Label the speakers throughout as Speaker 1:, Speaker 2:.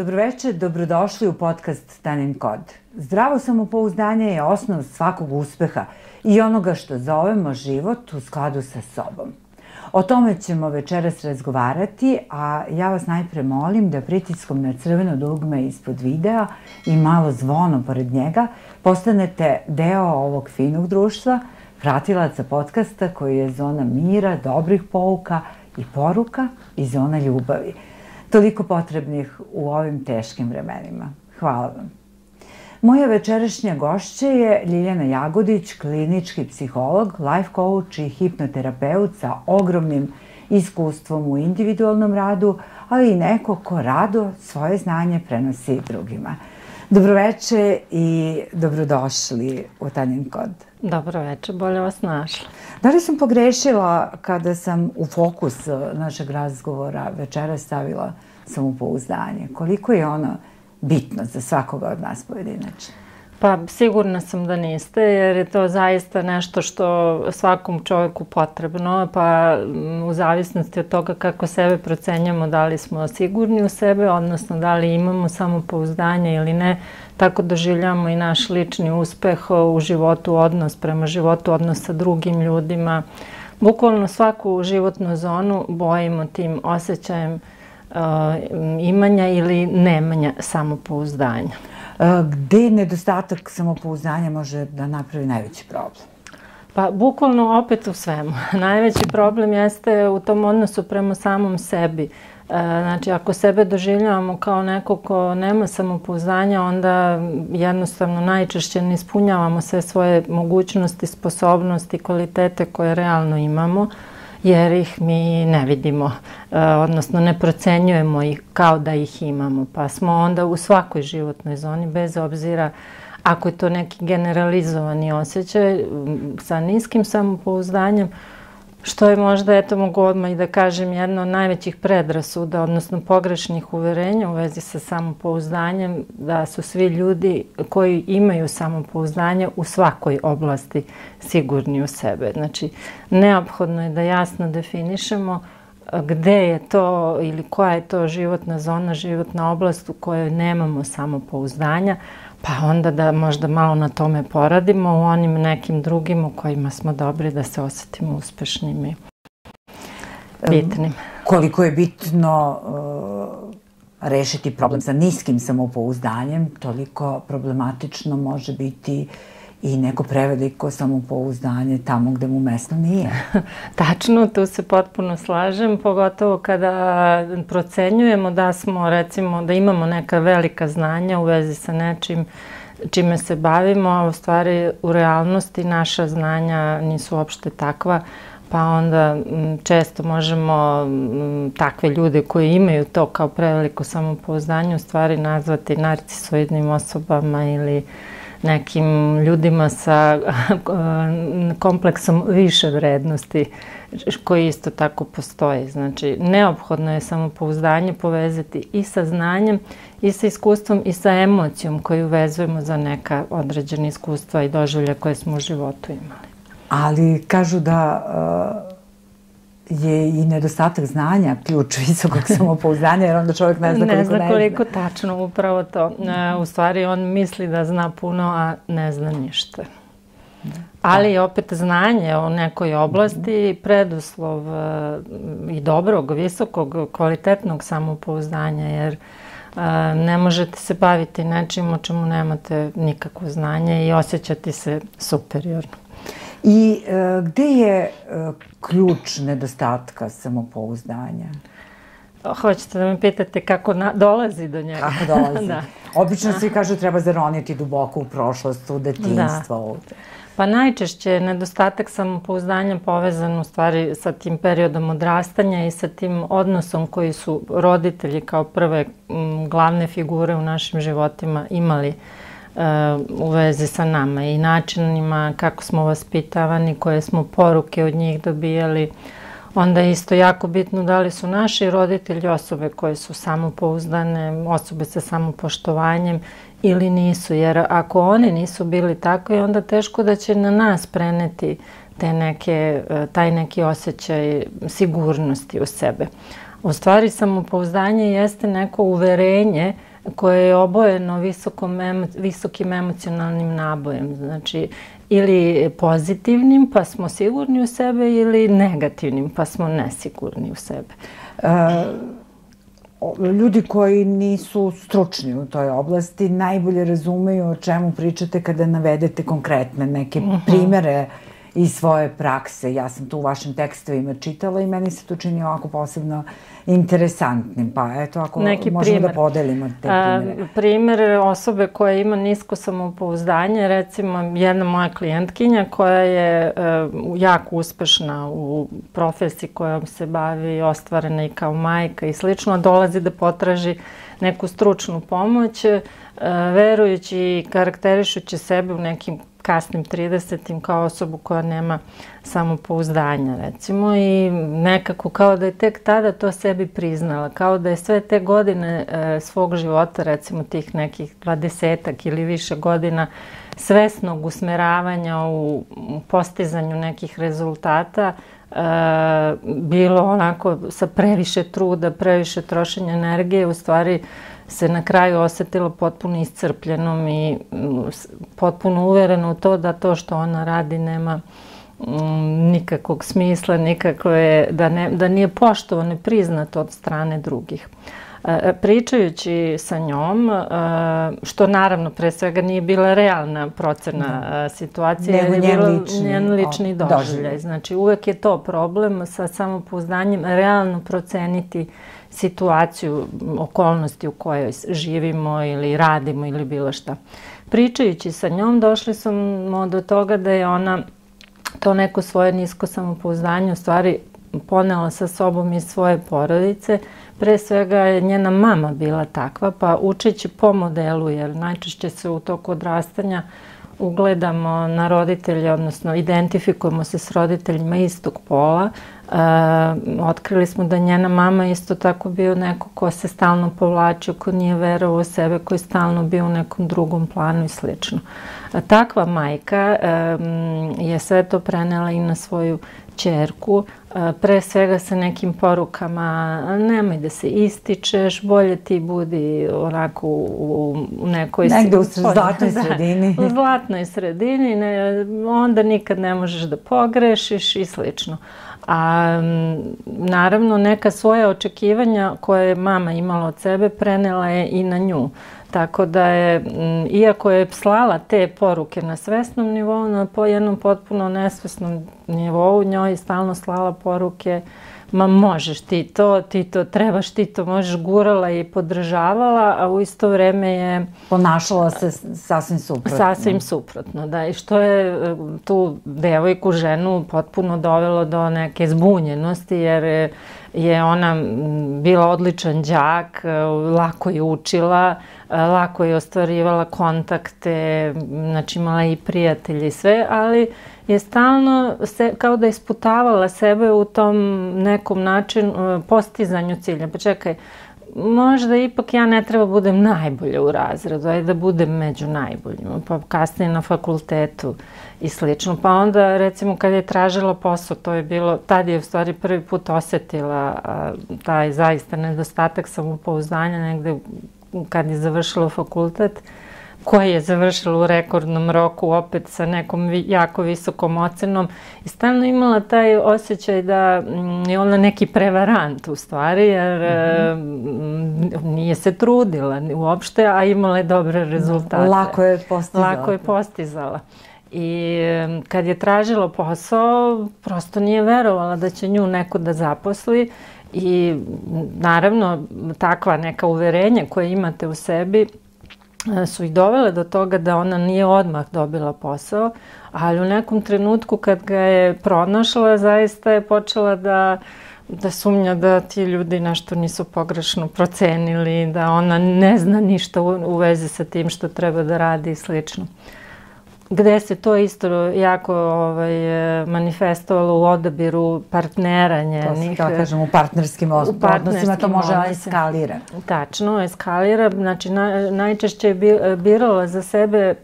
Speaker 1: Dobroveče, dobrodošli u podcast Tanin kod. Zdravo samopouzdanje je osnov svakog uspeha i onoga što zovemo život u skladu sa sobom. O tome ćemo večeras razgovarati, a ja vas najpre molim da pritiskom na crveno dugme ispod videa i malo zvono pored njega postanete deo ovog finog društva, pratilaca podcasta koji je zona mira, dobrih pouka i poruka i zona ljubavi – toliko potrebnih u ovim teškim vremenima. Hvala vam. Moja večerašnja gošća je Ljiljana Jagodić, klinički psiholog, life coach i hipnoterapeut sa ogromnim iskustvom u individualnom radu, ali i neko ko rado svoje znanje prenosi drugima. Dobroveče i dobrodošli u Tanin kod.
Speaker 2: Dobroveče, bolje vas našla.
Speaker 1: Da li sam pogrešila kada sam u fokus našeg razgovora večera stavila samopouzdanje? Koliko je ono bitno za svakoga od nas pojedinačno?
Speaker 2: Pa sigurna sam da niste, jer je to zaista nešto što svakom čovjeku potrebno, pa mm, u zavisnosti od toga kako sebe procenjamo, da li smo sigurni u sebe, odnosno da li imamo samopouzdanje ili ne, tako doživljamo i naš lični uspeh u životu, odnos prema životu, odnos sa drugim ljudima. Bukvalno svaku životnu zonu bojimo tim osjećajem uh, imanja ili nemanja samopouzdanja.
Speaker 1: Gde nedostatak samopouzdanja može da napravi najveći problem?
Speaker 2: Pa, bukvalno opet u svemu. Najveći problem jeste u tom odnosu prema samom sebi. E, znači, ako sebe doživljavamo kao neko ko nema samopouzdanja, onda jednostavno najčešće ne ispunjavamo sve svoje mogućnosti, sposobnosti, kvalitete koje realno imamo jer ih mi ne vidimo, e, odnosno ne procenjujemo ih kao da ih imamo. Pa smo onda u svakoj životnoj zoni, bez obzira ako je to neki generalizovani osjećaj sa niskim samopouzdanjem, Što je možda, eto mogu odmah i da kažem, jedno od najvećih predrasuda, odnosno pogrešnih uverenja u vezi sa samopouzdanjem, da su svi ljudi koji imaju samopouzdanje u svakoj oblasti sigurni u sebe. Znači, neophodno je da jasno definišemo gde je to ili koja je to životna zona, životna oblast u kojoj nemamo samopouzdanja, Pa onda da možda malo na tome poradimo u onim nekim drugim u kojima smo dobri da se osetimo uspešnim i bitnim.
Speaker 1: Koliko je bitno uh, rešiti problem sa niskim samopouzdanjem, toliko problematično može biti uh, i neko preveliko samopouzdanje tamo gde mu mesto nije.
Speaker 2: Tačno, tu se potpuno slažem, pogotovo kada procenjujemo da smo, recimo, da imamo neka velika znanja u vezi sa nečim čime se bavimo, a u stvari u realnosti naša znanja nisu uopšte takva, pa onda često možemo takve ljude koji imaju to kao preveliko samopouzdanje u stvari nazvati narcisoidnim osobama ili uh, nekim ljudima sa kompleksom više vrednosti koji isto tako postoji. Znači, neophodno je samopouzdanje povezati i sa znanjem, i sa iskustvom, i sa emocijom koju vezujemo za neka određena iskustva i doživlja koje smo u životu imali.
Speaker 1: Ali kažu da je i nedostatak znanja ključ visokog samopouzdanja, jer onda čovjek ne zna koliko ne zna.
Speaker 2: Ne zna koliko tačno, upravo to. E, u stvari on misli da zna puno, a ne zna ništa. Ali opet znanje o nekoj oblasti preduslov e, i dobrog, visokog, kvalitetnog samopouzdanja, jer e, ne možete se baviti nečim o čemu nemate nikakvo znanje i osjećati se superiorno.
Speaker 1: I e, gde je e, ključ nedostatka samopouzdanja?
Speaker 2: Hoćete da me pitate kako na, dolazi do njega?
Speaker 1: Kako dolazi? da. Obično svi kažu treba zaroniti duboko u prošlost, u detinjstvo. Da. Ovde.
Speaker 2: Pa najčešće je nedostatak samopouzdanja povezan u stvari sa tim periodom odrastanja i sa tim odnosom koji su roditelji kao prve m, glavne figure u našim životima imali uh, u vezi sa nama i načinima kako smo vaspitavani, koje smo poruke od njih dobijali. Onda je isto jako bitno da li su naši roditelji osobe koje su samopouzdane, osobe sa samopoštovanjem ili nisu. Jer ako oni nisu bili takvi, onda teško da će na nas preneti te neke, taj neki osjećaj sigurnosti u sebe. U stvari samopouzdanje jeste neko uverenje koje je obojeno visokom, visokim emocionalnim nabojem. Znači, ili pozitivnim pa smo sigurni u sebe ili negativnim pa smo nesigurni u sebe. E,
Speaker 1: ljudi koji nisu stručni u toj oblasti najbolje razumeju o čemu pričate kada navedete konkretne neke uh mhm. -huh. Iz svoje prakse. Ja sam to u vašim tekstovima čitala i meni se to čini ovako posebno interesantnim. Pa eto, ako Neki možemo da primer. da podelimo te primere.
Speaker 2: A, primer osobe koja ima nisko samopouzdanje, recimo jedna moja klijentkinja koja je uh, jako uspešna u profesiji kojom se bavi, ostvarena i kao majka i slično, dolazi da potraži neku stručnu pomoć, uh, verujući i karakterišući sebe u nekim kasnim 30. kao osobu koja nema samopouzdanja recimo i nekako kao da je tek tada to sebi priznala, kao da je sve te godine e, svog života recimo tih nekih 20 ili više godina svesnog usmeravanja u postizanju nekih rezultata e, bilo onako sa previše truda, previše trošenja energije, u stvari se na kraju osetila potpuno iscrpljenom i mm, potpuno uvereno u to da to što ona radi nema mm, nikakvog smisla, nikako je, da, ne, da nije poštovano i priznato od strane drugih. E, pričajući sa njom, e, što naravno pre svega nije bila realna procena da. situacije,
Speaker 1: Nego
Speaker 2: je
Speaker 1: bilo lični,
Speaker 2: njen lični doživljaj. Znači uvek je to problem sa samopouzdanjem realno proceniti uh, situaciju, okolnosti u kojoj živimo ili radimo ili bilo šta. Pričajući sa njom došli smo do toga da je ona to neko svoje nisko samopouzdanje u stvari ponela sa sobom iz svoje porodice. Pre svega je njena mama bila takva, pa učeći po modelu, jer najčešće se u toku odrastanja ugledamo na roditelje, odnosno identifikujemo se s roditeljima istog pola, Uh, otkrili smo da njena mama isto tako bio neko ko se stalno povlačio, ko nije verovao u sebe, ko je stalno bio u nekom drugom planu i slično. Uh, takva majka um, je sve to prenela i na svoju čerku, uh, pre svega sa nekim porukama nemoj da se ističeš, bolje ti budi onako u, u nekoj...
Speaker 1: Negde u zlatnoj da, sredini.
Speaker 2: u zlatnoj sredini, ne, onda nikad ne možeš da pogrešiš i slično. A naravno neka svoja očekivanja koje je mama imala od sebe prenela je i na nju. Tako da je, iako je slala te poruke na svesnom nivou, na po jednom potpuno nesvesnom nivou, njoj je stalno slala poruke uh, ma možeš ti to, ti to trebaš, ti to možeš, gurala i podržavala, a u isto vreme je...
Speaker 1: Ponašala se sasvim suprotno.
Speaker 2: Sasvim suprotno, da. I što je e, tu devojku, ženu potpuno dovelo do neke zbunjenosti, jer je ona bila odličan đak, e, lako je učila, e, lako je ostvarivala kontakte, znači imala i prijatelje i sve, ali je stalno se, kao da isputavala sebe u tom nekom načinu e, postizanju cilja. Pa čekaj, možda ipak ja ne treba budem najbolja u razredu, ajde da budem među najboljima, pa kasnije na fakultetu i slično. Pa onda, recimo, kad je tražila posao, to je bilo, tad je u stvari prvi put osetila a, taj zaista nedostatak samopouzdanja negde kad je završila fakultet, koja je završila u rekordnom roku opet sa nekom jako visokom ocenom i stalno imala taj osjećaj da mm, je ona neki prevarant u stvari jer mm -hmm. nije se trudila uopšte, a imala je dobre rezultate.
Speaker 1: Lako je postizala.
Speaker 2: Lako je postizala. I kad je tražila posao, prosto nije verovala da će nju neko da zaposli i naravno takva neka uverenja koje imate u sebi su ih dovele do toga da ona nije odmah dobila posao, ali u nekom trenutku kad ga je pronašla, zaista je počela da da sumnja da ti ljudi nešto nisu pogrešno procenili, da ona ne zna ništa u, u vezi sa tim što treba da radi i slično. Uh, gde se to isto jako ovaj, manifestovalo u odabiru partnera njenih.
Speaker 1: To se, kažem, u partnerskim, u partnerskim odnosima to može da eskalira.
Speaker 2: Tačno, eskalira. Znači, na, najčešće je birala za sebe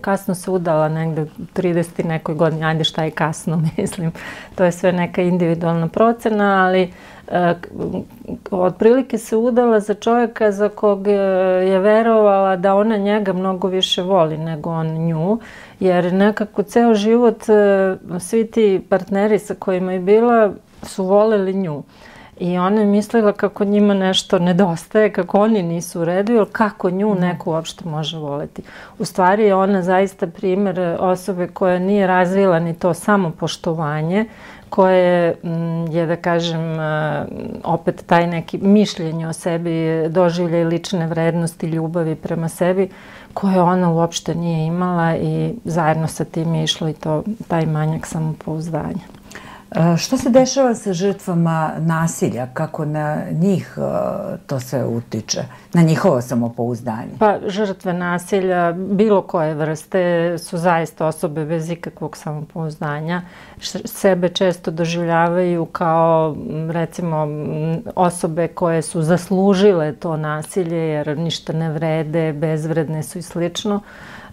Speaker 2: kasno se udala negde u 30. nekoj godini, ajde šta je kasno, mislim, to je sve neka individualna procena, ali e, otprilike se udala za čovjeka za kog je verovala da ona njega mnogo više voli nego on nju, jer nekako ceo život e, svi ti partneri sa kojima je bila su voleli nju. I ona je mislila kako njima nešto nedostaje, kako oni nisu u redu, ili kako nju da. neko uopšte može voleti. U stvari je ona zaista primer osobe koja nije razvila ni to samopoštovanje, koje je, da kažem, e, opet taj neki mišljenje o sebi, doživlja i lične vrednosti, ljubavi prema sebi, koje ona uopšte nije imala i zajedno sa tim je išlo i to, taj manjak samopouzdanja.
Speaker 1: Šta se dešava sa žrtvama nasilja? Kako na njih to sve utiče? Na njihovo samopouzdanje?
Speaker 2: Pa, žrtve nasilja bilo koje vrste su zaista osobe bez ikakvog samopouzdanja. Sebe često doživljavaju kao, recimo, osobe koje su zaslužile to nasilje jer ništa ne vrede, bezvredne su i slično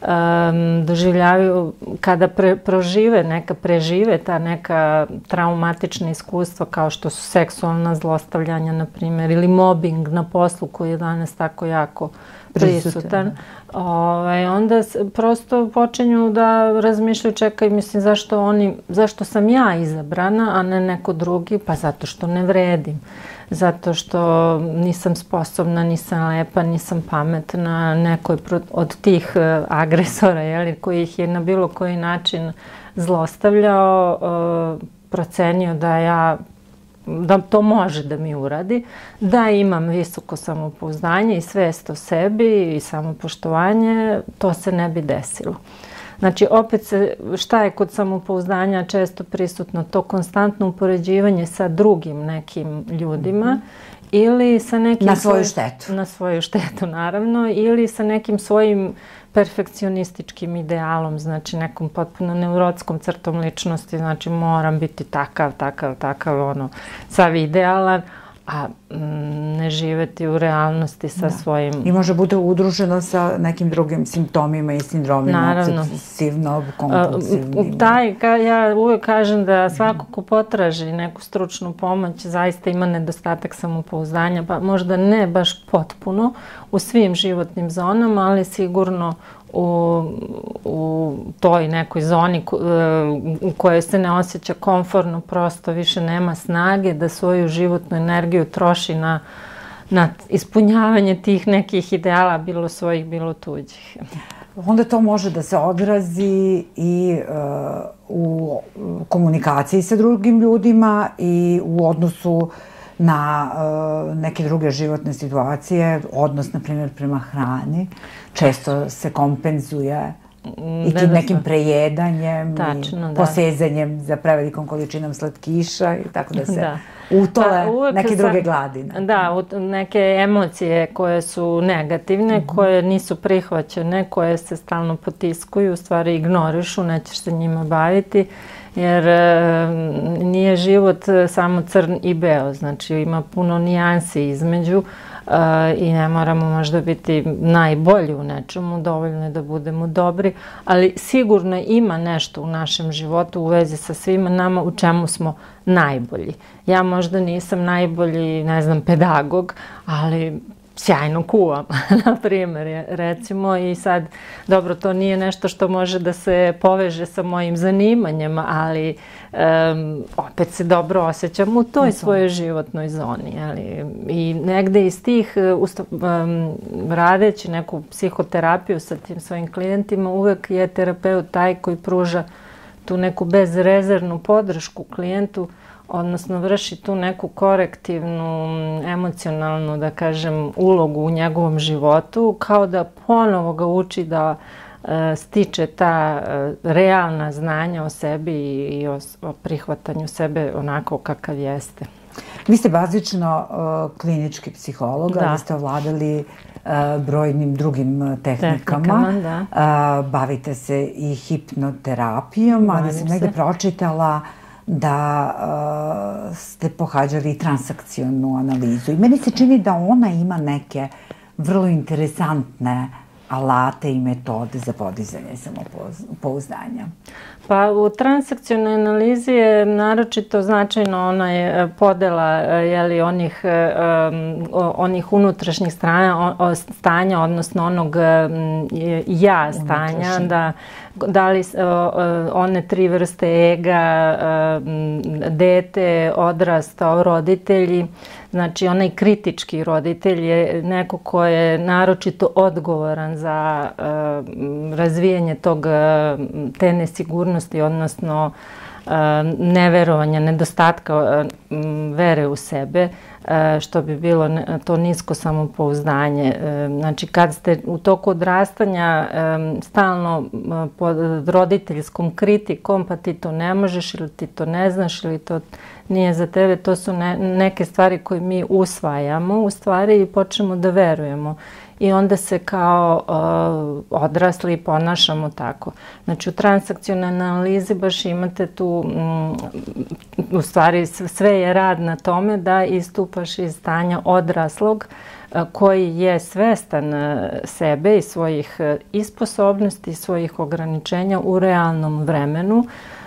Speaker 2: um, doživljavaju, kada pre, prožive, neka prežive ta neka traumatična iskustva kao što su seksualna zlostavljanja, na primjer, ili mobbing na poslu koji je danas tako jako prisutan. Da. Ovaj, onda prosto počinju da razmišljaju, čekaj, mislim, zašto oni, zašto sam ja izabrana, a ne neko drugi? Pa zato što ne vredim zato što nisam sposobna, nisam lepa, nisam pametna, neko je od tih e, agresora, jeli, koji ih je na bilo koji način zlostavljao, e, procenio da ja da to može da mi uradi, da imam visoko samopouzdanje i svest o sebi i samopoštovanje, to se ne bi desilo. Znači, opet se, šta je kod samopouzdanja često prisutno? To konstantno upoređivanje sa drugim nekim ljudima mm -hmm. ili sa nekim...
Speaker 1: Na svoju štetu.
Speaker 2: Na svoju štetu, naravno, ili sa nekim svojim perfekcionističkim idealom, znači nekom potpuno neurotskom crtom ličnosti, znači moram biti takav, takav, takav, ono, sav idealan, a mm, ne živeti u realnosti sa da. svojim...
Speaker 1: I može bude udruženo sa nekim drugim simptomima i sindromima, Naravno. obsesivno, kompulsivnim.
Speaker 2: Taj, ka, ja uvek kažem da svako ko potraži neku stručnu pomoć zaista ima nedostatak samopouzdanja, pa možda ne baš potpuno u svim životnim zonama, ali sigurno u, u toj nekoj zoni e, u kojoj se ne osjeća konforno, prosto više nema snage da svoju životnu energiju troši na, na ispunjavanje tih nekih ideala, bilo svojih, bilo tuđih.
Speaker 1: Onda to može da se odrazi i uh, u komunikaciji sa drugim ljudima i u odnosu na uh, neke druge životne situacije, odnos, na primjer, prema hrani često se kompenzuje i tim nekim prejedanjem Tačno, i da. posezanjem za prevelikom količinom slatkiša i tako da se da. utole pa, neke druge gladine.
Speaker 2: Da, neke emocije koje su negativne, mm -hmm. koje nisu prihvaćene, koje se stalno potiskuju, u stvari ignorišu, nećeš se njima baviti jer e, nije život samo crn i beo, znači ima puno nijansi između i ne moramo možda biti najbolji u nečemu, dovoljno je da budemo dobri, ali sigurno ima nešto u našem životu u vezi sa svima nama u čemu smo najbolji. Ja možda nisam najbolji, ne znam, pedagog, ali sjajno kuvam, na primjer, recimo i sad, dobro, to nije nešto što može da se poveže sa mojim zanimanjem, ali um, opet se dobro osjećam u toj svojoj životnoj zoni, jeli? I negde iz tih, um, radeći neku psihoterapiju sa tim svojim klijentima, uvek je terapeut taj koji pruža tu neku bezrezervnu podršku klijentu, odnosno vrši tu neku korektivnu, emocionalnu, da kažem, ulogu u njegovom životu, kao da ponovo ga uči da e, stiče ta e, realna znanja o sebi i o, o prihvatanju sebe onako kakav jeste.
Speaker 1: Vi ste bazično uh, klinički psiholog, da. ali ste ovladali uh, brojnim drugim tehnikama. tehnikama da. uh, bavite se i hipnoterapijom, Bavim ali sam negde pročitala uh, da uh, ste pohađali transakcionu analizu. I meni se čini da ona ima neke vrlo interesantne alate i metode za podizanje samopouzdanja?
Speaker 2: Pa u transakcionoj analizi je naročito značajno ona je podela jeli, onih, onih unutrašnjih stranja, stanja, odnosno onog ja stanja, da, da li one tri vrste ega, dete, odrastao, roditelji, Znači, onaj kritički roditelj je neko ko je naročito odgovoran za uh, razvijanje tog, uh, te nesigurnosti, odnosno uh, neverovanja, nedostatka vere u sebe, što bi bilo to nisko samopouzdanje. Znači, kad ste u toku odrastanja stalno pod roditeljskom kritikom, pa ti to ne možeš ili ti to ne znaš ili to nije za tebe, to su ne, neke stvari koje mi usvajamo u stvari i počnemo da verujemo. I onda se kao uh, odrasli ponašamo tako. Znači u transakcionalnoj analizi baš imate tu, um, u stvari sve je rad na tome da istupaš iz stanja odraslog uh, koji je svestan uh, sebe i svojih uh, i sposobnosti, svojih ograničenja u realnom vremenu, E,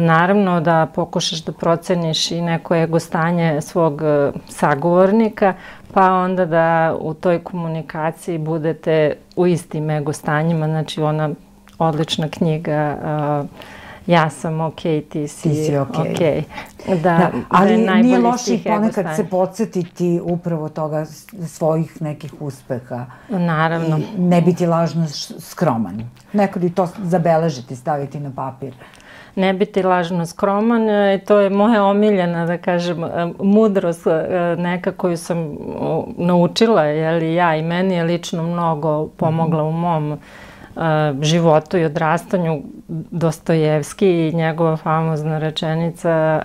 Speaker 2: naravno da pokušaš da proceniš i neko ego stanje svog e, sagovornika, pa onda da u toj komunikaciji budete u istim ego stanjima, znači ona odlična knjiga uh, ja sam ok, ti si,
Speaker 1: ti si ok.
Speaker 2: okay.
Speaker 1: Da, da, ali da nije loše ponekad se podsjetiti upravo toga svojih nekih uspeha.
Speaker 2: Naravno.
Speaker 1: I ne biti lažno skroman. Nekad i to zabeležiti, staviti na papir
Speaker 2: ne biti lažno skroman i to je moja omiljena, da kažem, e, mudrost e, neka koju sam naučila, li ja i meni je lično mnogo pomogla u mom e, životu i odrastanju Dostojevski i njegova famozna rečenica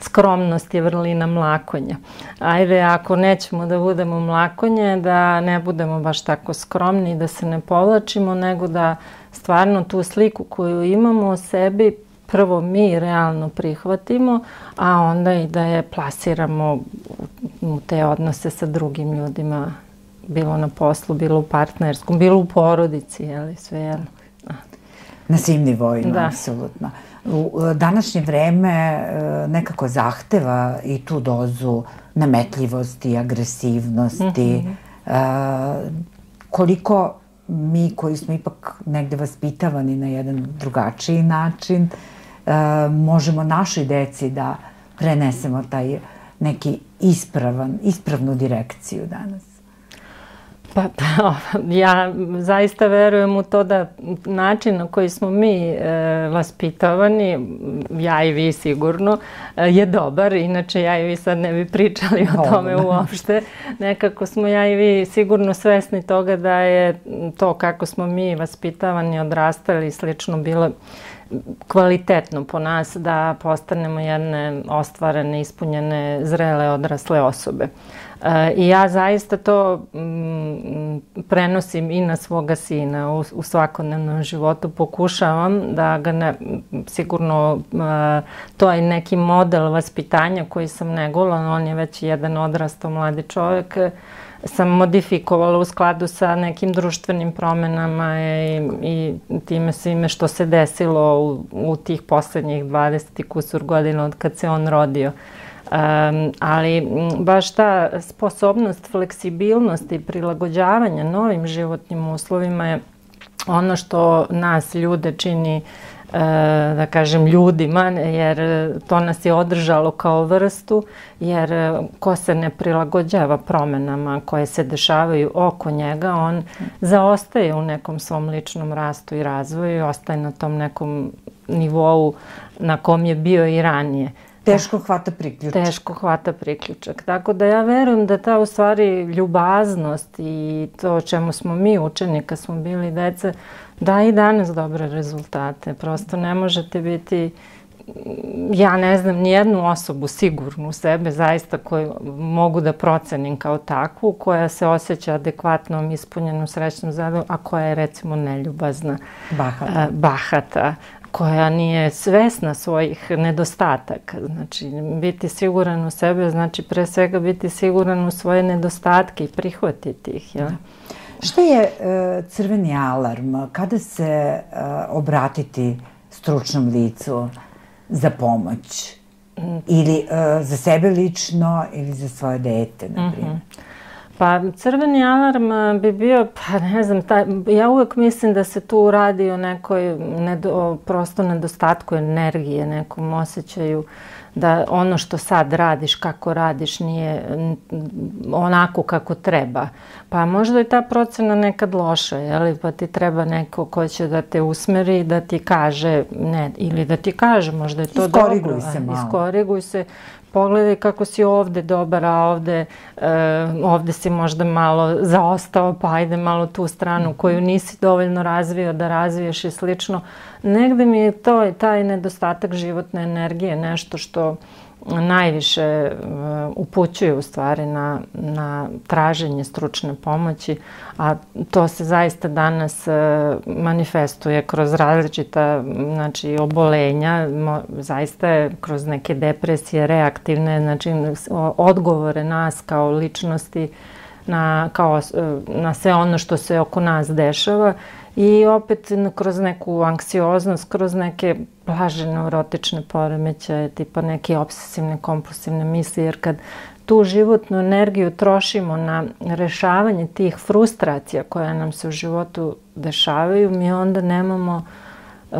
Speaker 2: skromnost je vrlina mlakonja. Ajde, ako nećemo da budemo mlakonje, da ne budemo baš tako skromni, da se ne povlačimo, nego da stvarno tu sliku koju imamo o sebi prvo mi realno prihvatimo, a onda i da je plasiramo u te odnose sa drugim ljudima, bilo na poslu, bilo u partnerskom, bilo u porodici, jeli, sve jedno.
Speaker 1: Na svim nivoima, da. apsolutno. U današnje vreme e, nekako zahteva i tu dozu nametljivosti, agresivnosti. Mm -hmm. koliko mi koji smo ipak negde vaspitavani na jedan drugačiji način, e, možemo našoj deci da prenesemo taj neki ispravan, ispravnu direkciju danas.
Speaker 2: Pa da, ja zaista verujem u to da način na koji smo mi e, vaspitavani, ja i vi sigurno, e, je dobar. Inače ja i vi sad ne bi pričali o tome uopšte. Nekako smo ja i vi sigurno svesni toga da je to kako smo mi vaspitavani, odrastali i slično bilo kvalitetno po nas da postanemo jedne ostvarene, ispunjene, zrele, odrasle osobe. I ja zaista to mm, prenosim i na svoga sina u, u svakodnevnom životu. Pokušavam da ga ne, sigurno to je neki model vaspitanja koji sam negovala, on je već jedan odrastao mladi čovjek, sam modifikovala u skladu sa nekim društvenim promenama i, i time svime što se desilo u, u tih poslednjih 20 kusur godina od kad se on rodio. Uh, Um, ali baš ta sposobnost fleksibilnosti i prilagođavanja novim životnim uslovima je ono što nas ljude čini e, da kažem ljudima, jer to nas je održalo kao vrstu, jer ko se ne prilagođava promenama koje se dešavaju oko njega, on zaostaje u nekom svom ličnom rastu i razvoju i ostaje na tom nekom nivou na kom je bio i ranije.
Speaker 1: Teško hvata priključak.
Speaker 2: Teško hvata priključak. Tako da ja verujem da ta u stvari ljubaznost i to čemu smo mi učeni kad smo bili deca, da i danas dobre rezultate. Prosto ne možete biti ja ne znam ni jednu osobu sigurnu u sebe zaista koju mogu da procenim kao takvu, koja se osjeća adekvatnom, ispunjenom, srećnom zadovoljom, a koja je recimo neljubazna,
Speaker 1: bahata.
Speaker 2: bahata koja nije svesna svojih nedostataka. Znači, biti siguran u sebe znači pre svega biti siguran u svoje nedostatke i prihvatiti ih. Ja? Da.
Speaker 1: Šta je uh, crveni alarm? Kada se uh, obratiti stručnom licu za pomoć? Ili uh, za sebe lično ili za svoje dete, na primjer? Mm -hmm.
Speaker 2: Pa crveni alarm bi bio, pa ne znam, taj, ja uvek mislim da se tu radi o nekoj, nedo, prosto nedostatku energije, nekom osjećaju da ono što sad radiš, kako radiš, nije onako kako treba. Pa možda je ta procena nekad loša, jeli? pa ti treba neko ko će da te usmeri, da ti kaže, ne, ili da ti kaže, možda je to
Speaker 1: Iskoriguj
Speaker 2: dobro.
Speaker 1: se malo.
Speaker 2: Iskoriguj se pogledaj kako si ovde dobar, a ovde, e, ovde si možda malo zaostao, pa ajde malo tu stranu koju nisi dovoljno razvio da razviješ i slično. Negde mi je to taj nedostatak životne energije nešto što najviše uh, upućuje u stvari na, na traženje stručne pomoći, a to se zaista danas uh, manifestuje kroz različita znači, obolenja, zaista je kroz neke depresije reaktivne, znači odgovore nas kao ličnosti na, kao, uh, na sve ono što se oko nas dešava i opet kroz neku anksioznost, kroz neke blaže neurotične poremećaje, tipa neke obsesivne, kompulsivne misli, jer kad tu životnu energiju trošimo na rešavanje tih frustracija koja nam se u životu dešavaju, mi onda nemamo uh,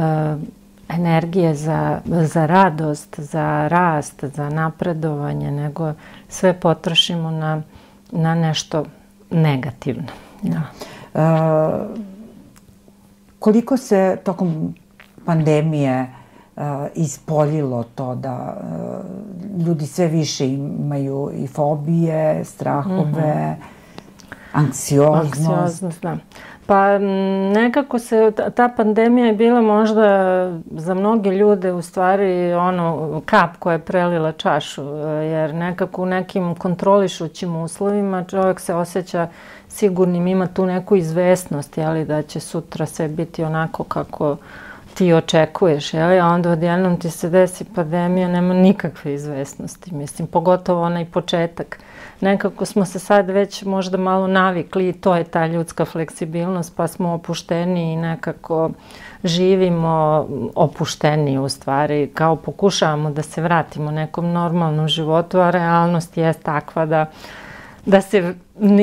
Speaker 2: energije za, za radost, za rast, za napredovanje, nego sve potrošimo na, na nešto negativno.
Speaker 1: Da. Uh, koliko se tokom pandemije uh, ispoljilo to da uh, ljudi sve više imaju i fobije, strahove, mm -hmm. anksioznost. Anksioznost,
Speaker 2: da. Pa nekako se, ta pandemija je bila možda za mnoge ljude u stvari ono kap koja je prelila čašu, jer nekako u nekim kontrolišućim uslovima čovjek se osjeća sigurnim, ima tu neku izvesnost, jeli, da će sutra sve biti onako kako ti očekuješ, jeli, a onda odjednom ti se desi pandemija, nema nikakve izvesnosti, mislim, pogotovo onaj početak. Nekako smo se sad već možda malo navikli i to je ta ljudska fleksibilnost, pa smo opušteni i nekako živimo opušteni u stvari, kao pokušavamo da se vratimo nekom normalnom životu, a realnost je takva da da se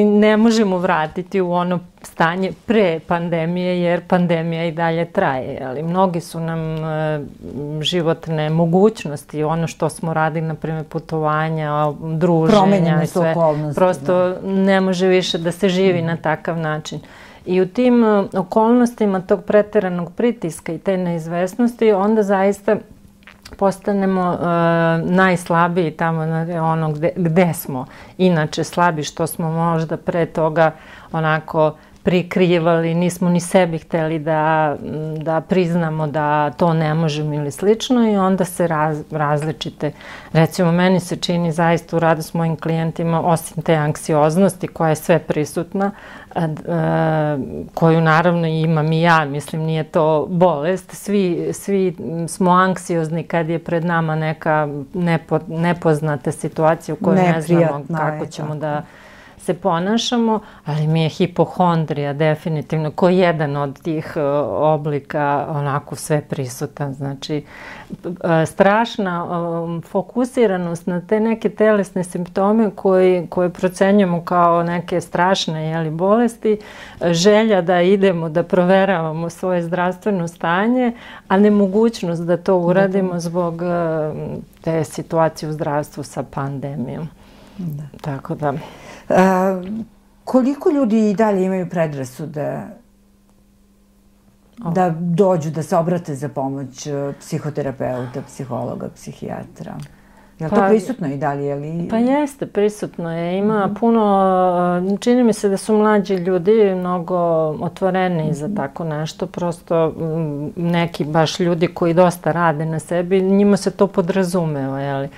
Speaker 2: ne možemo vratiti u ono stanje pre pandemije, jer pandemija i dalje traje. Ali mnogi su nam e, životne mogućnosti, ono što smo radili, na primjer, putovanja, druženja
Speaker 1: su okolnosti.
Speaker 2: Prosto da. ne može više da se živi na takav način. I u tim e, okolnostima tog preteranog pritiska i te neizvesnosti, onda zaista postanemo uh, najslabiji tamo na ono gde, gde smo. Inače slabi što smo možda pre toga onako prikrivali, nismo ni sebi hteli da, da priznamo da to ne možemo ili slično i onda se raz, različite, recimo meni se čini zaista u radu s mojim klijentima, osim te anksioznosti koja je sve prisutna, koju naravno imam i ja, mislim nije to bolest, svi, svi smo anksiozni kad je pred nama neka nepo, nepoznata situacija u kojoj ne znamo kako ćemo da se ponašamo, ali mi je hipohondrija definitivno ko jedan od tih uh, oblika onako sve prisutan. Znači, uh, strašna um, fokusiranost na te neke telesne simptome koji, koje procenjujemo kao neke strašne jeli, bolesti, želja da idemo da proveravamo svoje zdravstveno stanje, a nemogućnost da to uradimo da. zbog uh, te situacije u zdravstvu sa pandemijom. Da. Tako da...
Speaker 1: A, koliko ljudi i dalje imaju predrasude da dođu, da se obrate za pomoć e, psihoterapeuta, psihologa, psihijatra? Je pa, to prisutno i dalje? Ali...
Speaker 2: Pa jeste, prisutno je. Ima mm -hmm. puno, čini mi se da su mlađi ljudi mnogo otvoreni mm -hmm. za tako nešto. Prosto neki baš ljudi koji dosta rade na sebi, njima se to podrazumeva, jeli?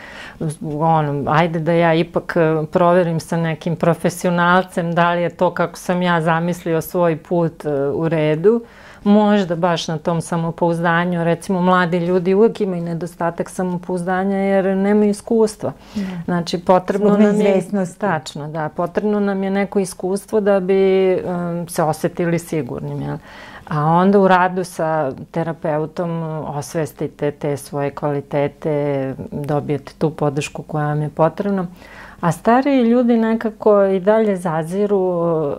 Speaker 2: Ono, ajde da ja ipak e, proverim sa nekim profesionalcem da li je to kako sam ja zamislio svoj put e, u redu. Možda baš na tom samopouzdanju. Recimo, mladi ljudi uvek imaju nedostatak samopouzdanja jer nemaju iskustva. Da. Znači, potrebno Zbog nam je... Tačno, da. Potrebno nam je neko iskustvo da bi um, se osetili sigurnim. Jel? A onda u radu sa terapeutom osvestite te svoje kvalitete, dobijete tu podršku koja vam je potrebna. A stariji ljudi nekako i dalje zaziru uh,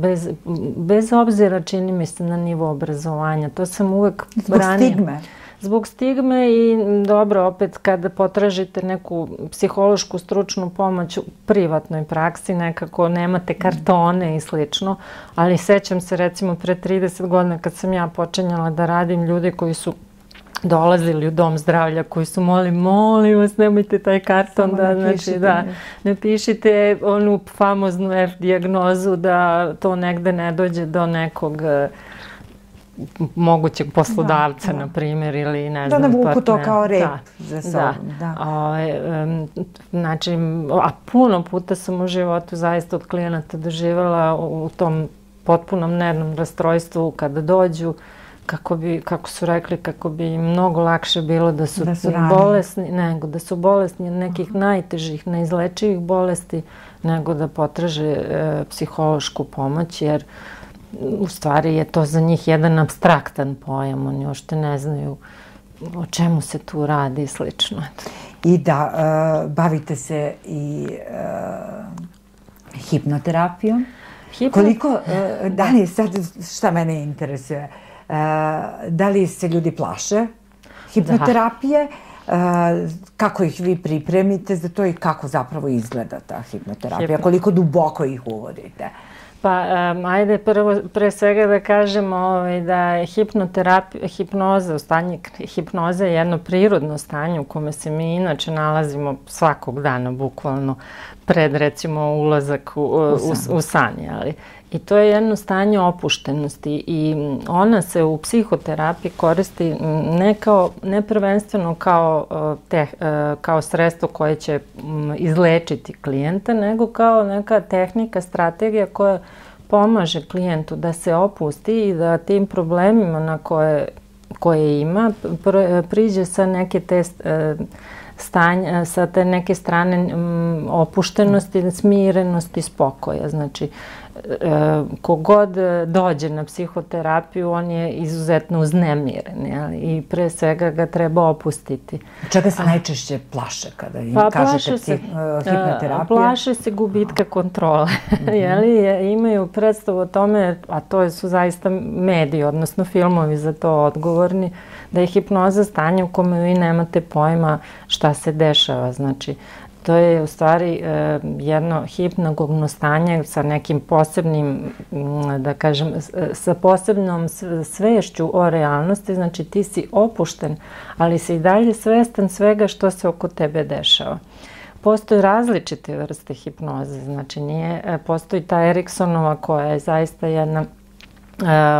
Speaker 2: bez, bez obzira čini mi se na nivo obrazovanja. To sam uvek
Speaker 1: Zbog branio. stigme.
Speaker 2: Zbog stigme i dobro, opet kada potražite neku psihološku stručnu pomoć u privatnoj praksi, nekako nemate kartone i slično, ali sećam se recimo pre 30 godina kad sam ja počinjala da radim ljude koji su dolazili u dom zdravlja koji su moli, molim vas, nemojte taj karton Samo da, znači, da, ne pišite onu famoznu F diagnozu da to negde ne dođe do nekog mogućeg poslodavca, da, da. na primjer, ili ne
Speaker 1: da znam, Da ne vuku to kao rep da, za da. sobom, da. da.
Speaker 2: O, um, znači, a puno puta sam u životu zaista od klijenata doživala u, tom potpunom nervnom rastrojstvu kada dođu, kako bi, kako su rekli, kako bi mnogo lakše bilo da su, da su bolesni, nego da su bolesni od nekih najtežih, neizlečivih bolesti, nego da potraže e, psihološku pomoć, jer u stvari je to za njih jedan abstraktan pojam, oni ošte ne znaju o čemu se tu radi i slično.
Speaker 1: I da, uh, bavite se i uh, hipnoterapijom. Hipno... Koliko, uh, da li sad, šta mene interesuje, da li se ljudi plaše hipnoterapije, da. Uh, kako ih vi pripremite za to i kako zapravo izgleda ta hipnoterapija, Hipno... koliko duboko ih uvodite?
Speaker 2: Pa, um, ajde prvo, pre svega da kažemo ovaj, da je hipnoterapija, hipnoza, stanje hipnoza je jedno prirodno stanje u kome se mi inače nalazimo svakog dana, bukvalno, pred recimo ulazak u, u, u, u san, jeli? I to je jedno stanje opuštenosti i ona se u psihoterapiji koristi ne, kao, ne prvenstveno kao, te, e, kao sredstvo koje će izlečiti klijenta, nego kao neka tehnika, strategija koja pomaže klijentu da se opusti i da tim problemima na koje, koje ima priđe sa neke te e, stanja, sa te neke strane opuštenosti, smirenosti, spokoja. Znači, E, kogod dođe na psihoterapiju, on je izuzetno uznemiren jel? i pre svega ga treba opustiti.
Speaker 1: Čega se najčešće plaše kada im pa, kažete se, psih, uh, hipnoterapija?
Speaker 2: Plaše se gubitka kontrole. Mm -hmm. jeli? Imaju predstavu o tome, a to su zaista mediji, odnosno filmovi za to odgovorni, da je hipnoza stanje u kome vi nemate pojma šta se dešava. Znači, To je u stvari e, jedno hipnogogno stanje sa nekim posebnim, da kažem, sa posebnom svešću o realnosti, znači ti si opušten, ali si i dalje svestan svega što se oko tebe dešava. Postoje različite vrste hipnoze, znači nije, e, postoji ta Eriksonova koja je zaista jedna e,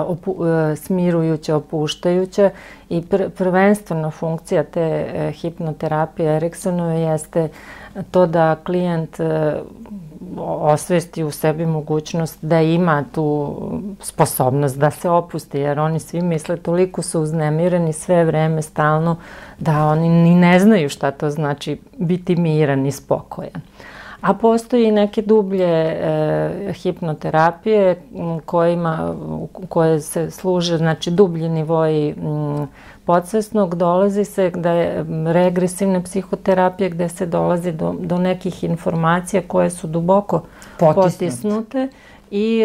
Speaker 2: opu, e, smirujuća, opuštajuća i pr prvenstvena funkcija te e, hipnoterapije Eriksonove jeste to da klijent e, osvesti u sebi mogućnost da ima tu sposobnost da se opusti, jer oni svi misle toliko su uznemireni sve vreme, stalno, da oni ni ne znaju šta to znači biti miran i spokojan. A postoji neke dublje e, hipnoterapije kojima, koje se služe, znači dublji nivoji m, podsvesnog, dolazi se da je regresivna psihoterapija gde se dolazi do, do nekih informacija koje su duboko potisnute, potisnute i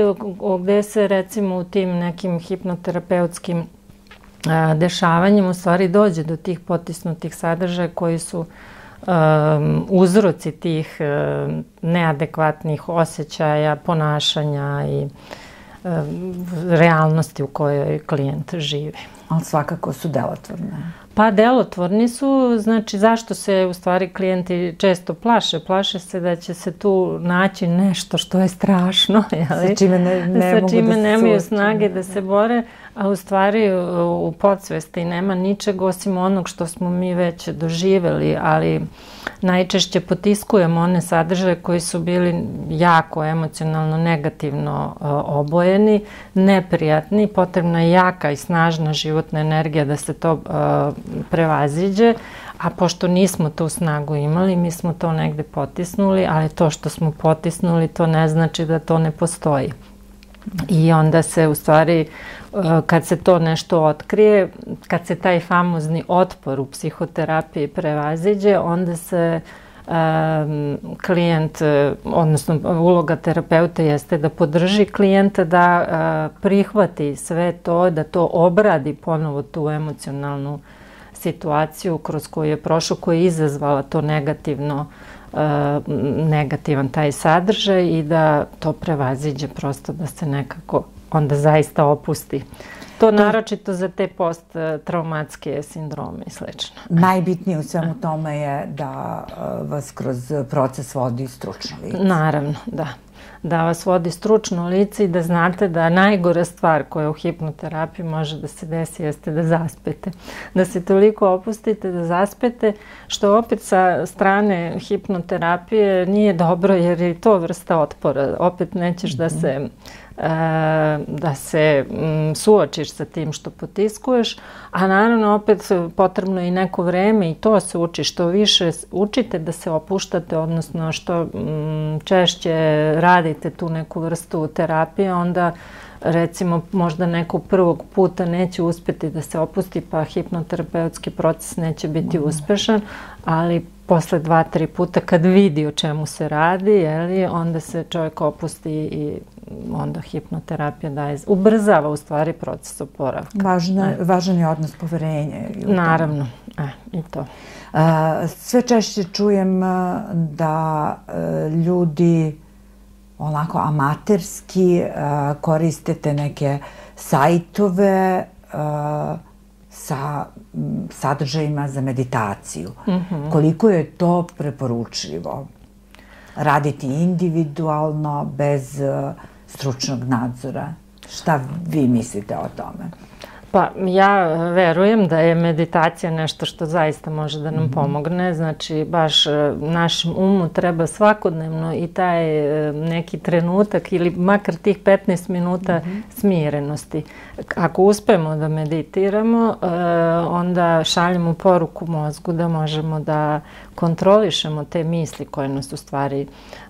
Speaker 2: gde se recimo u tim nekim hipnoterapeutskim a, dešavanjima u stvari dođe do tih potisnutih sadržaja koji su um, uzroci tih um, neadekvatnih osjećaja, ponašanja i um, realnosti u kojoj klijent živi.
Speaker 1: Ali svakako su delotvorne.
Speaker 2: Pa delotvorni su, znači zašto se u stvari klijenti često plaše? Plaše se da će se tu naći nešto što je strašno, jeli?
Speaker 1: Sa čime ne, ne
Speaker 2: Sa čime da nemaju snage da se bore, A u stvari u podsvesti nema ničeg osim onog što smo mi već doživeli, ali najčešće potiskujemo one sadržaje koji su bili jako emocionalno negativno uh, obojeni, neprijatni, potrebna je jaka i snažna životna energija da se to uh, prevaziđe, a pošto nismo tu snagu imali, mi smo to negde potisnuli, ali to što smo potisnuli to ne znači da to ne postoji. I onda se u stvari, uh, kad se to nešto otkrije, kad se taj famozni otpor u psihoterapiji prevaziđe, onda se um, klijent, odnosno uloga terapeuta jeste da podrži klijenta da uh, prihvati sve to, da to obradi ponovo tu emocionalnu situaciju kroz koju je prošao, koja je izazvala to negativno uh, negativan taj sadržaj i da to prevaziđe prosto da se nekako onda zaista opusti. To naročito za te post-traumatske sindrome i slično.
Speaker 1: Najbitnije u svemu tome je da uh, vas kroz proces vodi stručno lice.
Speaker 2: Naravno, da da vas vodi stručno lice i da znate da najgora stvar koja u hipnoterapiji može da se desi jeste da zaspete. Da se toliko opustite da zaspete, što opet sa strane hipnoterapije nije dobro jer je to vrsta otpora. Opet nećeš da se E, da se m, suočiš sa tim što potiskuješ, a naravno opet potrebno je i neko vreme i to se uči. Što više učite da se opuštate, odnosno što m, češće radite tu neku vrstu terapije, onda recimo možda nekog prvog puta neće uspeti da se opusti pa hipnoterapeutski proces neće biti uspešan, ali posle dva, tri puta kad vidi o čemu se radi, jeli, onda se čovjek opusti i onda hipnoterapija daje, ubrzava u stvari proces oporavka.
Speaker 1: Važna, e. Važan je odnos poverenja.
Speaker 2: Naravno, e, i to.
Speaker 1: A, sve češće čujem da e, ljudi onako amaterski a, koriste te neke sajtove a, sa sadržajima za meditaciju. Mm -hmm. Koliko je to preporučljivo? Raditi individualno, bez uh, stručnog nadzora. Šta vi mislite o tome?
Speaker 2: Pa ja verujem da je meditacija nešto što zaista može da nam -hmm. pomogne. Znači baš e, našem umu treba svakodnevno i taj e, neki trenutak ili makar tih 15 minuta -hmm. smirenosti. Ako uspemo da meditiramo, e, onda šaljemo poruku mozgu da možemo da kontrolišemo te misli koje nas u stvari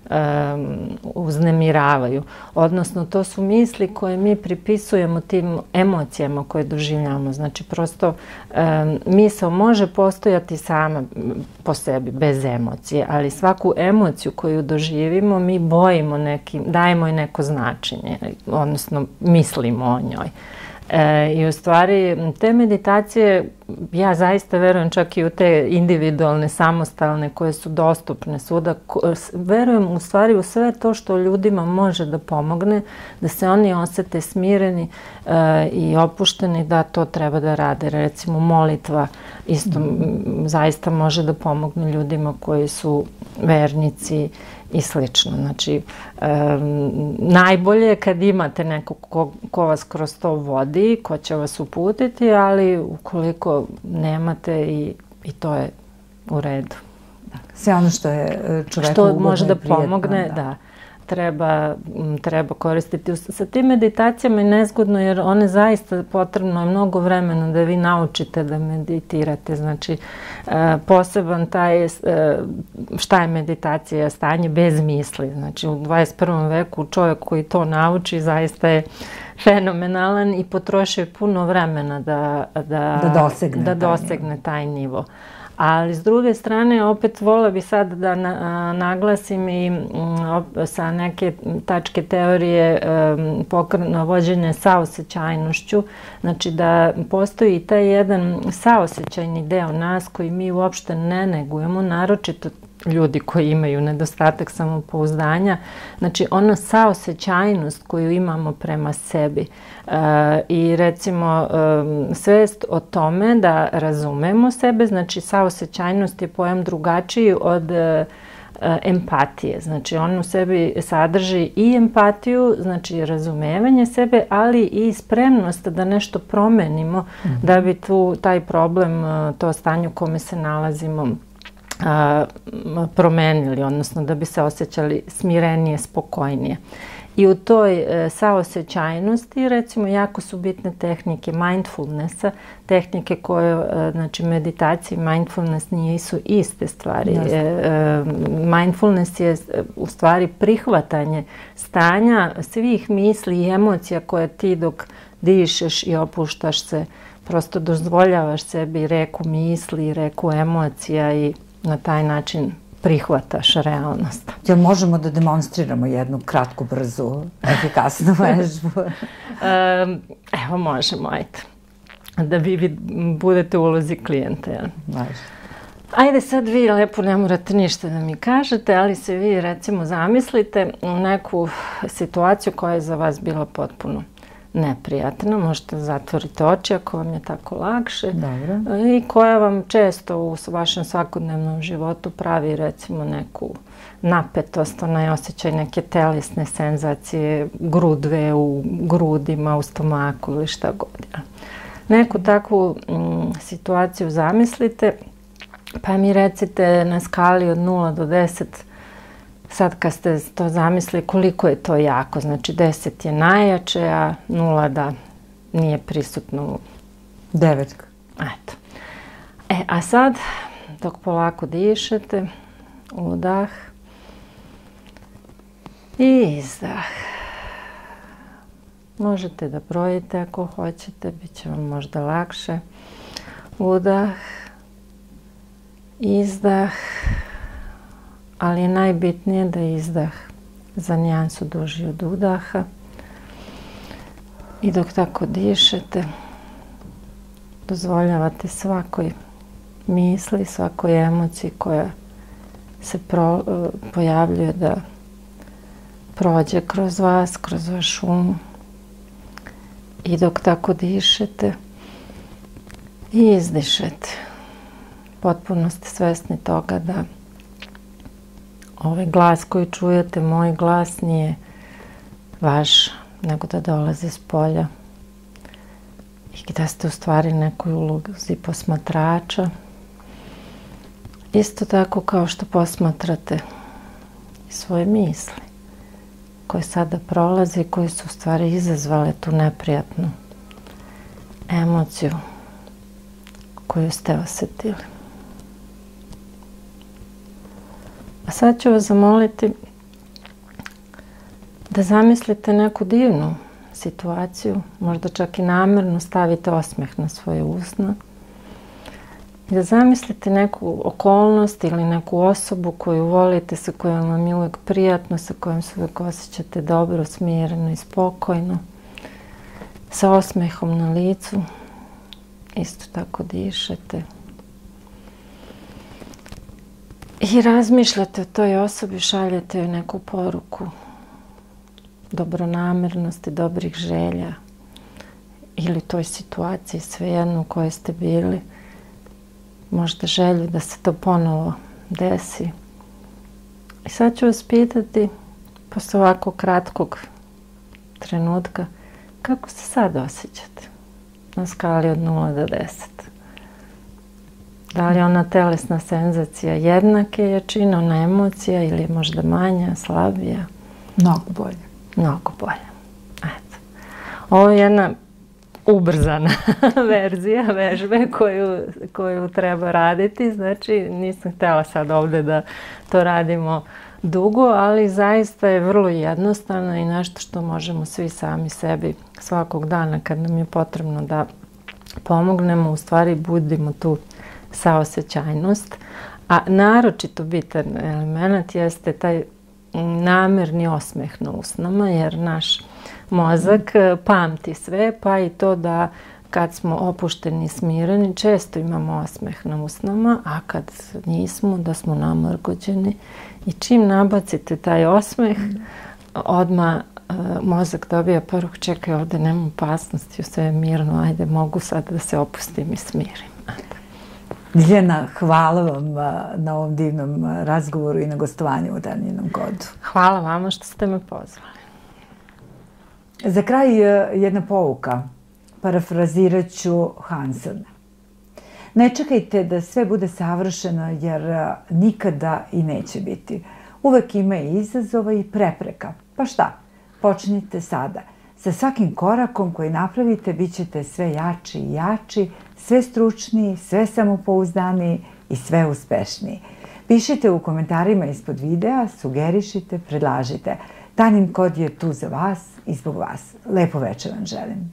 Speaker 2: um, uznemiravaju. Odnosno, to su misli koje mi pripisujemo tim emocijama koje doživljamo. Znači, prosto um, misao može postojati sama po sebi, bez emocije, ali svaku emociju koju doživimo mi bojimo nekim, dajemo i neko značenje, odnosno mislimo o njoj. E, I u stvari te meditacije, ja zaista verujem čak i u te individualne, samostalne koje su dostupne svuda, verujem u stvari u sve to što ljudima može da pomogne, da se oni osete smireni e, i opušteni da to treba da rade. Recimo molitva isto mm. zaista može da pomogne ljudima koji su vernici i slično. Znači, e, najbolje je kad imate neko ko, ko vas kroz to vodi, ko će vas uputiti, ali ukoliko nemate i, i to je u redu.
Speaker 1: Da. Sve ono što je e, čoveku
Speaker 2: Što može da pomogne, da. da treba, treba koristiti. Sa tim meditacijama je nezgodno jer one zaista potrebno je mnogo vremena da vi naučite da meditirate. Znači, e, poseban taj, e, šta je meditacija, stanje bez misli. Znači, u 21. veku čovjek koji to nauči zaista je fenomenalan i potrošio je puno vremena da, da,
Speaker 1: da dosegne,
Speaker 2: da dosegne taj nivo. Ali s druge strane, opet vola bi sad da na, naglasim i m, sa neke tačke teorije pokrno vođenje saosećajnošću, znači da postoji taj jedan saosećajni deo nas koji mi uopšte ne negujemo, naročito ljudi koji imaju nedostatak samopouzdanja, znači ona saosećajnost koju imamo prema sebi e, i recimo e, svest o tome da razumemo sebe, znači saosećajnost je pojam drugačiji od e, empatije. Znači on u sebi sadrži i empatiju, znači razumevanje sebe, ali i spremnost da nešto promenimo mm -hmm. da bi tu taj problem, e, to stanje u kome se nalazimo a, promenili, odnosno da bi se osjećali smirenije, spokojnije. I u toj e, saosećajnosti, recimo, jako su bitne tehnike mindfulnessa, tehnike koje, e, znači, meditacija i mindfulness nisu iste stvari. E, e, mindfulness je u stvari prihvatanje stanja svih misli i emocija koje ti dok dišeš i opuštaš se, prosto dozvoljavaš sebi reku misli, reku emocija i na taj način prihvataš realnost.
Speaker 1: Jel možemo da demonstriramo jednu kratku, brzu, efikasnu vežbu?
Speaker 2: evo možemo, ajde. Da vi, budete u ulozi klijenta. Ja. Može. Ajde sad vi lepo ne morate ništa da mi kažete, ali se vi recimo zamislite u neku situaciju koja je za vas bila potpuno neprijatna, možete zatvoriti oči ako vam je tako lakše Dobro. i koja vam često u vašem svakodnevnom životu pravi recimo neku napetost, onaj osjećaj neke telesne senzacije, grudve u grudima, u stomaku ili šta god. Neku takvu mm, situaciju zamislite pa mi recite na skali od 0 do 10 Sad kad ste to zamislili koliko je to jako, znači 10 je najjače, a 0 da nije prisutno.
Speaker 1: Devetka.
Speaker 2: Eto. E, a sad, dok polako dišete, udah i izdah. Možete da brojite ako hoćete, bit će vam možda lakše. Udah, izdah, ali je najbitnije da je izdah za nijansu duži od udaha. I dok tako dišete, dozvoljavate svakoj misli, svakoj emociji koja se pro, pojavljuje da prođe kroz vas, kroz vaš um. I dok tako dišete i izdišete, potpuno ste svesni toga da ovaj glas koji čujete, moj glas nije vaš, nego da dolazi s polja. I da ste u stvari nekoj ulozi posmatrača. Isto tako kao što posmatrate svoje misli koje sada prolaze i koje su u stvari izazvale tu neprijatnu emociju koju ste osetili. A sad ću vas zamoliti da zamislite neku divnu situaciju, možda čak i namerno stavite osmeh na svoje usna i da zamislite neku okolnost ili neku osobu koju volite, sa kojom vam je uvek prijatno, sa kojom se uvek osjećate dobro, smireno i spokojno, sa osmehom na licu. Isto tako dišete. I razmišljate o toj osobi, šaljete joj neku poruku dobronamernosti, dobrih želja ili toj situaciji svejedno u kojoj ste bili. Možda želju da se to ponovo desi. I sad ću vas pitati, posle ovako kratkog trenutka, kako se sad osjećate na skali od 0 do 10? Da li je ona telesna senzacija jednake jačine, ona emocija ili je možda manja, slabija?
Speaker 1: Mnogo bolje.
Speaker 2: Mnogo bolje. Eto. Ovo je jedna ubrzana verzija vežbe koju, koju treba raditi. Znači, nisam htjela sad ovde da to radimo dugo, ali zaista je vrlo jednostavno i nešto što možemo svi sami sebi svakog dana kad nam je potrebno da pomognemo, u stvari budimo tu saosećajnost, a naročito bitan element jeste taj namerni osmeh na usnama, jer naš mozak mm. pamti sve, pa i to da kad smo opušteni i smireni, često imamo osmeh na usnama, a kad nismo, da smo namrgođeni. I čim nabacite taj osmeh, odma uh, mozak dobija poruku, čekaj, ovde nema opasnosti, sve je mirno, ajde, mogu sad da se opustim i smirim.
Speaker 1: Diljana, hvala vam na ovom divnom razgovoru i na gostovanju u Tanjinom kodu.
Speaker 2: Hvala vama što ste me pozvali.
Speaker 1: Za kraj jedna pouka. Parafrazirat ću Hansona. Ne čekajte da sve bude savršeno, jer nikada i neće biti. Uvek ima i izazova i prepreka. Pa šta? Počnite sada. Sa svakim korakom koji napravite bit ćete sve jači i jači, sve stručniji, sve samopouzdaniji i sve uspešniji. Pišite u komentarima ispod videa, sugerišite, predlažite. Tanin kod je tu za vas i zbog vas. Lepo večer vam želim.